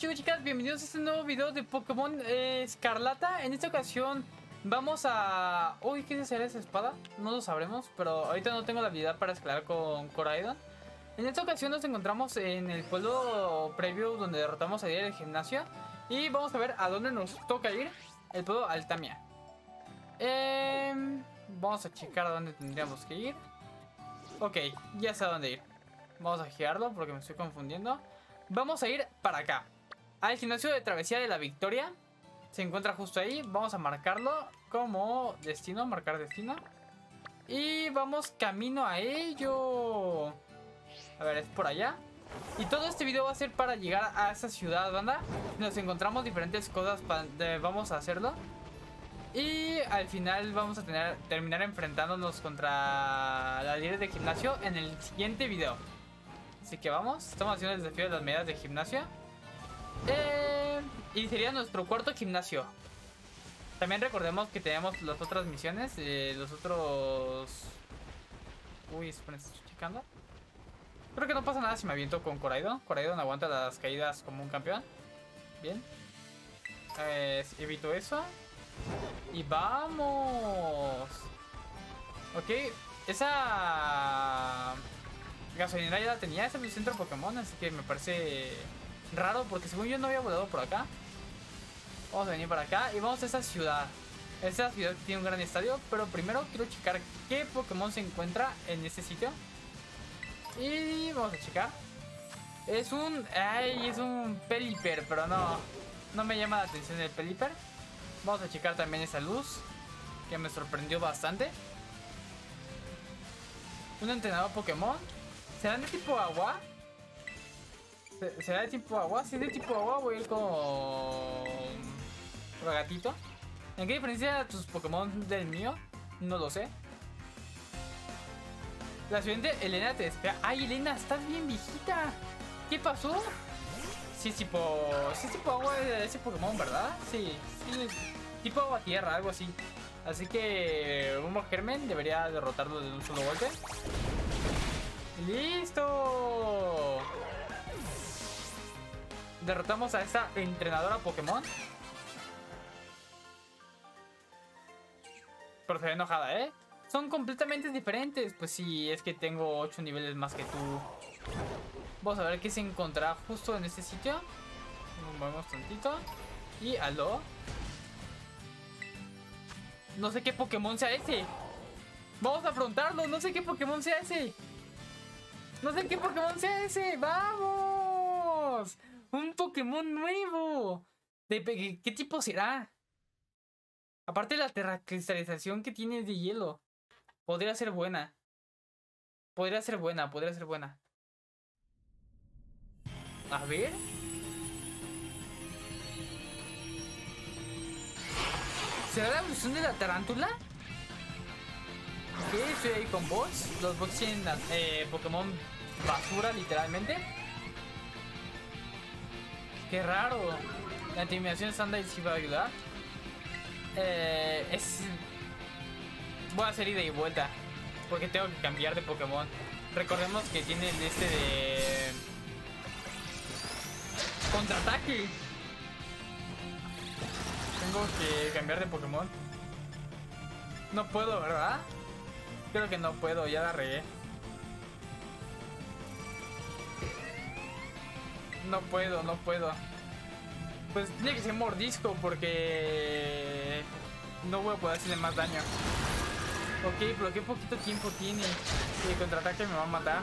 chicos chicas, bienvenidos a este nuevo video de Pokémon eh, Escarlata. En esta ocasión vamos a... Uy, ¿qué será esa espada? No lo sabremos, pero ahorita no tengo la habilidad para escalar con Coraidon. En esta ocasión nos encontramos en el pueblo previo donde derrotamos a Dier del gimnasio. Y vamos a ver a dónde nos toca ir, el pueblo Altamia. Eh, Vamos a checar a dónde tendríamos que ir. Ok, ya sé a dónde ir. Vamos a girarlo porque me estoy confundiendo. Vamos a ir para acá. Al gimnasio de Travesía de la Victoria. Se encuentra justo ahí. Vamos a marcarlo como destino. Marcar destino. Y vamos camino a ello. A ver, es por allá. Y todo este video va a ser para llegar a esa ciudad, banda. Nos encontramos diferentes cosas. vamos a hacerlo. Y al final vamos a tener, terminar enfrentándonos contra la líder de gimnasio en el siguiente video. Así que vamos, estamos haciendo el desafío de las medidas de gimnasio. Eh, y sería nuestro cuarto gimnasio. También recordemos que tenemos las otras misiones, eh, los otros... Uy, estoy checando. Creo que no pasa nada si me aviento con Coraidon. Coraidon aguanta las caídas como un campeón. Bien. evito eso. Y vamos. Ok, esa gasolinera ya la tenía, ese es el centro Pokémon, así que me parece raro porque según yo no había volado por acá. Vamos a venir para acá y vamos a esa ciudad. Esta ciudad tiene un gran estadio, pero primero quiero checar qué Pokémon se encuentra en este sitio. Y vamos a checar. Es un... Ay, es un Pelipper, pero no... No me llama la atención el Pelipper. Vamos a checar también esa luz, que me sorprendió bastante. Un entrenador Pokémon. ¿Será de tipo agua? ¿Será de tipo agua? Si es de tipo agua voy a ir con... Rogatito. ¿En qué diferencia tus Pokémon del mío? No lo sé. La siguiente, Elena te espera. ¡Ay, Elena! ¡Estás bien viejita! ¿Qué pasó? Sí tipo... Sí tipo agua de ese Pokémon, ¿verdad? Sí, sí. Tipo agua-tierra, algo así. Así que... Un Germen debería derrotarlo de un solo golpe. ¡Listo! Derrotamos a esa entrenadora Pokémon. Pero se enojada, ¿eh? Son completamente diferentes. Pues sí, es que tengo 8 niveles más que tú. Vamos a ver qué se encontrará justo en este sitio. Nos movemos tantito. Y aló. No sé qué Pokémon sea ese. Vamos a afrontarlo. No sé qué Pokémon sea ese. No sé qué Pokémon sea ese. ¡Vamos! Un Pokémon nuevo. ¿De qué tipo será? Aparte de la terracristalización que tiene de hielo. Podría ser buena. Podría ser buena, podría ser buena. A ver. ¿Será la evolución de la tarántula? Ok, estoy ahí con bots. Los bots tienen eh, Pokémon basura, literalmente. Qué raro. La intimidación estándar sí va a ayudar. Eh, es... Voy a hacer ida y vuelta. Porque tengo que cambiar de Pokémon. Recordemos que tiene el este de... Contraataque. Tengo que cambiar de Pokémon. No puedo, ¿verdad? Creo que no puedo, ya la regué. No puedo, no puedo. Pues tiene que ser mordisco porque no voy a poder hacerle más daño. Ok, pero qué poquito tiempo tiene. Si el contraataque me va a matar.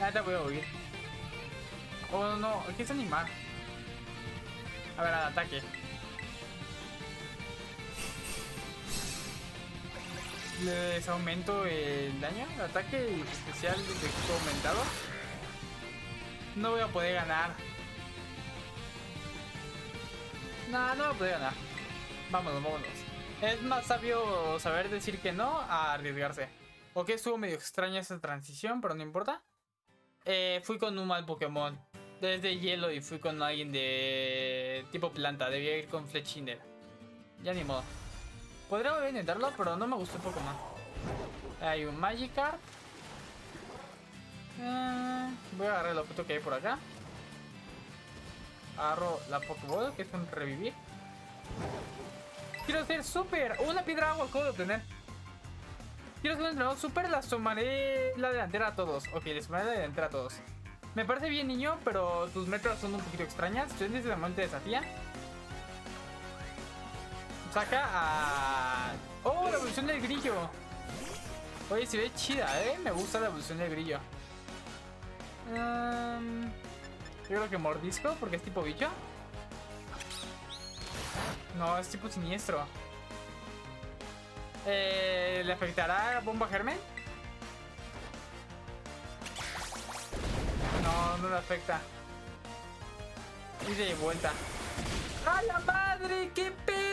Ah, te voy a huir. Oh, no, ¿qué es animar? A ver, al ataque. Les aumento el daño, el ataque especial de aumentado. No voy a poder ganar. No, no voy a poder ganar. Vámonos, vámonos. Es más sabio saber decir que no a arriesgarse. Ok, estuvo medio extraña esa transición, pero no importa. Eh, fui con un mal Pokémon. Desde hielo y fui con alguien de tipo planta. Debía ir con Fletchinder. Ya ni modo. Podría volver pero no me gustó un más. Hay un Magikarp. Eh, voy a agarrar la foto que hay por acá. Agarro la Pokéball, que es un revivir. Quiero hacer super. Una piedra agua de obtener. Quiero hacer un entrenador super. La sumaré la delantera a todos. Ok, le sumaré la delantera a todos. Me parece bien, niño, pero tus metros son un poquito extrañas. Estudiantes de momento desafía. Saca a. ¡Oh! La evolución del grillo. Oye, se ve chida, ¿eh? Me gusta la evolución del grillo. Um, yo creo que mordisco, porque es tipo bicho. No, es tipo siniestro. Eh, ¿Le afectará bomba germen? No, no le afecta. Y de vuelta. ¡A la madre! ¡Qué pedo!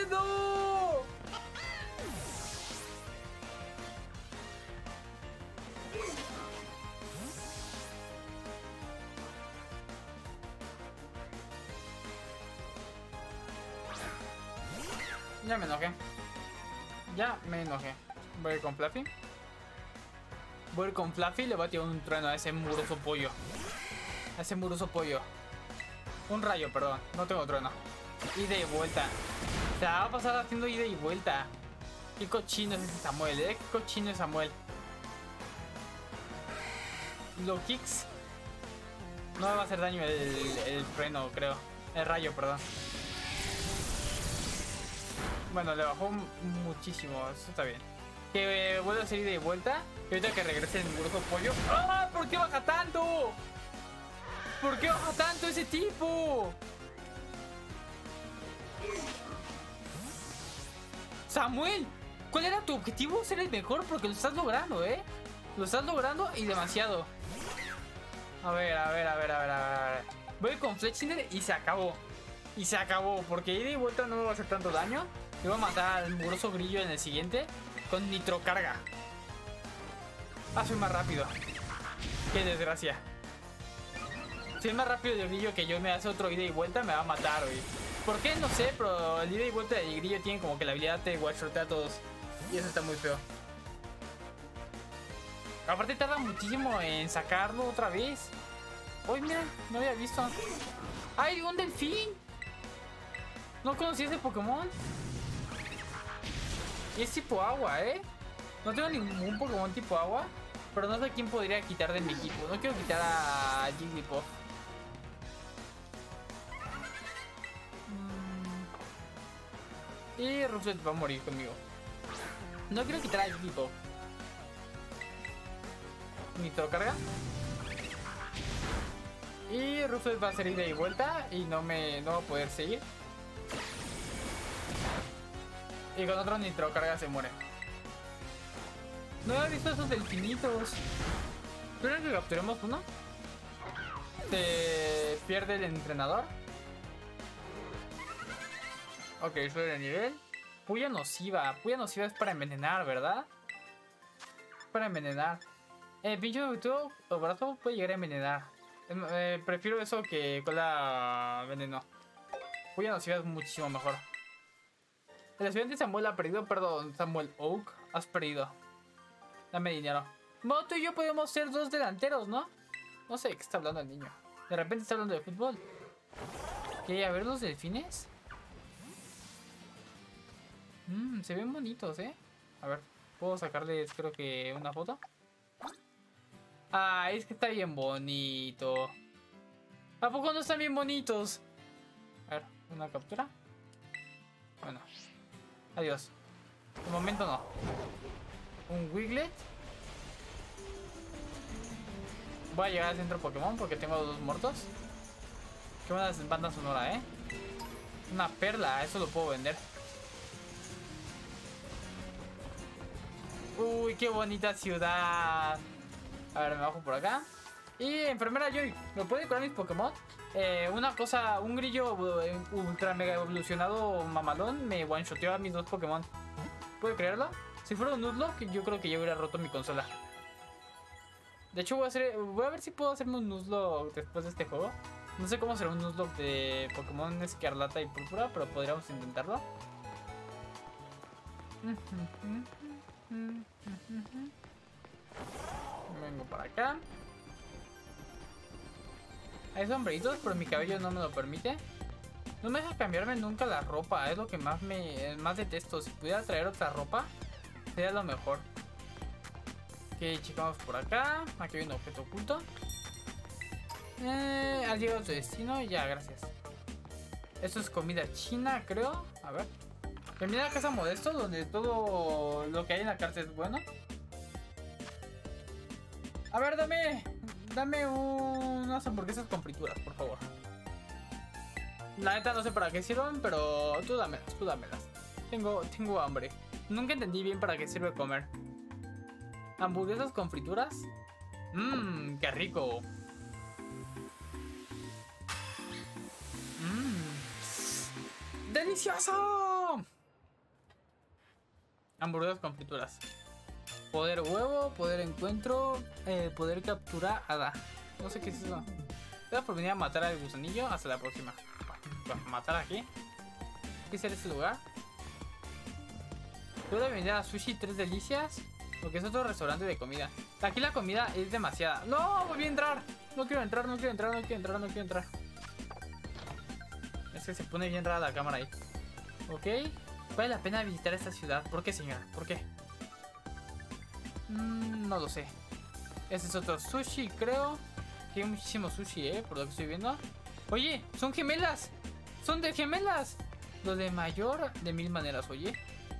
Ya me enojé. Ya me enojé. Voy a ir con Fluffy. Voy a ir con Fluffy y le voy a tirar un trueno a ese muroso pollo. A ese muroso pollo. Un rayo, perdón. No tengo trueno. Ida y vuelta. Se va a pasar haciendo ida y vuelta. Qué cochino es Samuel, eh. Qué cochino es Samuel. Lo kicks. No me va a hacer daño el, el freno, creo. El rayo, perdón. Bueno, le bajó muchísimo. Eso está bien. Que eh, vuelva a salir de vuelta. Y ahorita que regrese el grupo pollo. ¡Ah! ¿Por qué baja tanto? ¿Por qué baja tanto ese tipo? Samuel, ¿cuál era tu objetivo? Ser el mejor porque lo estás logrando, ¿eh? Lo estás logrando y demasiado. A ver, a ver, a ver, a ver, a ver. Voy con Fletchinder y se acabó. Y se acabó, porque ida y vuelta no me va a hacer tanto daño. A matar al mugroso grillo en el siguiente con nitrocarga. Ah, soy más rápido. Qué desgracia. Si es más rápido el grillo que yo me hace otro ida y vuelta, me va a matar, güey. ¿Por qué? No sé, pero el ida y vuelta del grillo tiene como que la habilidad de one a todos. Y eso está muy feo. Aparte tarda muchísimo en sacarlo otra vez. Uy, mira, no había visto. ¡Ay, un delfín! No conocí ese Pokémon. Y es tipo agua, ¿eh? No tengo ningún Pokémon tipo agua. Pero no sé quién podría quitar de mi equipo. No quiero quitar a Jigglypuff. Mm. Y Rufflet va a morir conmigo. No quiero quitar a Jigglypuff. Nitro carga. Y Rufflet va a ida y vuelta y no me no va a poder seguir. Y con otro nitro carga se muere. No había visto esos delfinitos. ¿Quieren que capturemos uno? Se pierde el entrenador. Ok, sube de nivel. Puya nociva. Puya nociva es para envenenar, ¿verdad? Para envenenar. El pinche o brazo puede llegar a envenenar. Eh, prefiero eso que cola veneno. Puya nociva es muchísimo mejor. El estudiante Samuel ha perdido, perdón, Samuel Oak, has perdido. Dame dinero. Moto y yo podemos ser dos delanteros, ¿no? No sé de qué está hablando el niño. De repente está hablando de fútbol. ¿Qué? A ver los delfines. Mmm, se ven bonitos, ¿eh? A ver, ¿puedo sacarles creo que una foto? Ah, es que está bien bonito. ¿A poco no están bien bonitos? A ver, una captura. Bueno. Adiós. De momento no un Wiglet. Voy a llegar al centro Pokémon porque tengo dos muertos. Qué buena banda sonora, ¿eh? Una perla, eso lo puedo vender. Uy, qué bonita ciudad. A ver, me bajo por acá. Y enfermera Joy, ¿me puede curar mis Pokémon? Eh, una cosa, un grillo ultra mega evolucionado mamalón me one-shoteó a mis dos Pokémon. ¿Puede creerlo? Si fuera un Nuzlocke, yo creo que ya hubiera roto mi consola. De hecho, voy a hacer. Voy a ver si puedo hacerme un Nuzlocke después de este juego. No sé cómo será un Nuzlocke de Pokémon Escarlata y Púrpura, pero podríamos intentarlo. Vengo para acá. Hay sombreritos, pero mi cabello no me lo permite. No me deja cambiarme nunca la ropa, es lo que más me más detesto. Si pudiera traer otra ropa, sería lo mejor. Ok, checamos por acá. Aquí hay un objeto oculto. Eh, has llegado a tu destino, ya, gracias. Esto es comida china, creo. A ver. Bienvenida a casa modesto, donde todo lo que hay en la carta es bueno. A ver, dame. Dame unas hamburguesas con frituras, por favor. La neta no sé para qué sirven, pero tú dámelas, tú dámelas. Tengo, tengo hambre. Nunca entendí bien para qué sirve comer. ¿Hamburguesas con frituras? Mmm, qué rico. Mmm. ¡Delicioso! Hamburguesas con frituras. Poder huevo, poder encuentro, eh, poder capturar hada. No sé qué es eso. Gracias por venir a matar al gusanillo. Hasta la próxima. Matar aquí. ¿Qué es este lugar? Puedo venir a Sushi Tres Delicias. Porque es otro restaurante de comida. Aquí la comida es demasiada. ¡No! Volví a entrar. No quiero entrar, no quiero entrar, no quiero entrar, no quiero entrar. Es que se pone bien rara la cámara ahí. Ok. Vale la pena visitar esta ciudad. ¿Por qué, señora? ¿Por qué? Mm, no lo sé. Este es otro sushi, creo. Hay muchísimo sushi, ¿eh? Por lo que estoy viendo. Oye, son gemelas. Son de gemelas. Lo de mayor de mil maneras, oye.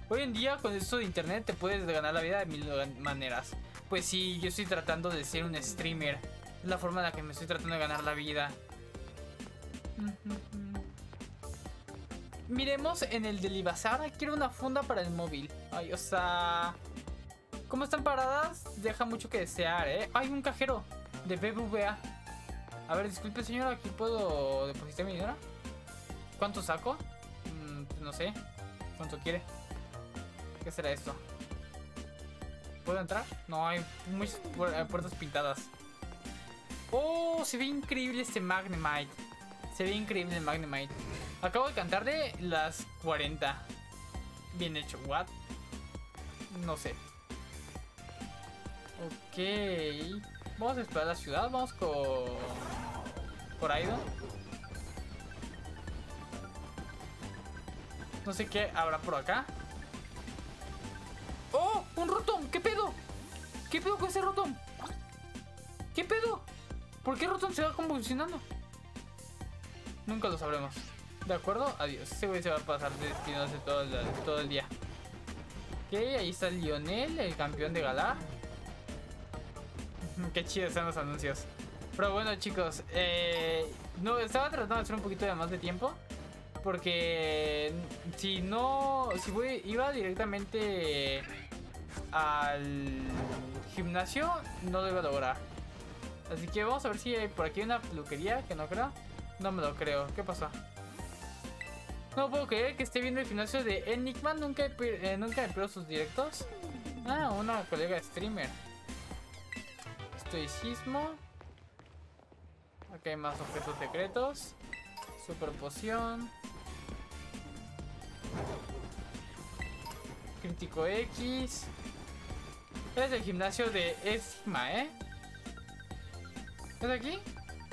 Hoy en día con esto de internet te puedes ganar la vida de mil maneras. Pues sí, yo estoy tratando de ser un streamer. Es la forma en la que me estoy tratando de ganar la vida. Miremos en el del Ibazar. Quiero una funda para el móvil. Ay, o sea... ¿Cómo están paradas? Deja mucho que desear, ¿eh? Hay un cajero de BBVA. A ver, disculpe, señora. ¿Aquí puedo depositar mi dinero? ¿Cuánto saco? Mm, no sé. ¿Cuánto quiere? ¿Qué será esto? ¿Puedo entrar? No, hay muchas eh, puertas pintadas. ¡Oh! Se ve increíble este Magnemite. Se ve increíble el Magnemite. Acabo de cantar de las 40. Bien hecho. ¿What? No sé. Ok. Vamos a explorar la ciudad. Vamos con... Por ahí, ¿no? Sé qué habrá por acá. ¡Oh! ¡Un Rotom! ¿Qué pedo? ¿Qué pedo con ese Rotom? ¿Qué pedo? ¿Por qué Rotom se va convulsionando? Nunca lo sabremos. ¿De acuerdo? Adiós. Ese güey se va a pasar despidiéndose todo el, todo el día. Ok, ahí está Lionel, el campeón de Galar. Qué chido están los anuncios. Pero bueno, chicos, eh, no, estaba tratando de hacer un poquito de más de tiempo. Porque si no, si iba directamente al gimnasio, no lo iba a lograr. Así que vamos a ver si hay por aquí una peluquería, que no creo. No me lo creo. ¿Qué pasó? No puedo creer que esté viendo el gimnasio de Enigma. Nunca, eh, nunca empleó sus directos. Ah, una colega streamer. Estoicismo. Aquí hay más objetos secretos. Super poción. Crítico X. Es el gimnasio de Esma, ¿eh? ¿Es aquí?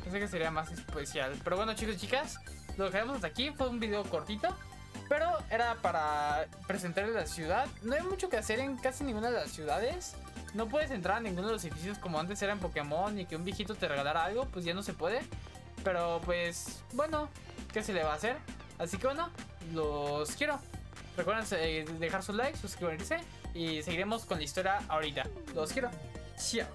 Pensé que sería más especial. Pero bueno, chicos y chicas, lo dejaremos hasta aquí. Fue un video cortito. Pero era para presentarles la ciudad. No hay mucho que hacer en casi ninguna de las ciudades. No puedes entrar a ninguno de los edificios como antes era en Pokémon y que un viejito te regalara algo, pues ya no se puede. Pero pues, bueno, ¿qué se le va a hacer? Así que bueno, los quiero. Recuerden eh, dejar su like, suscribirse y seguiremos con la historia ahorita. Los quiero. Chao.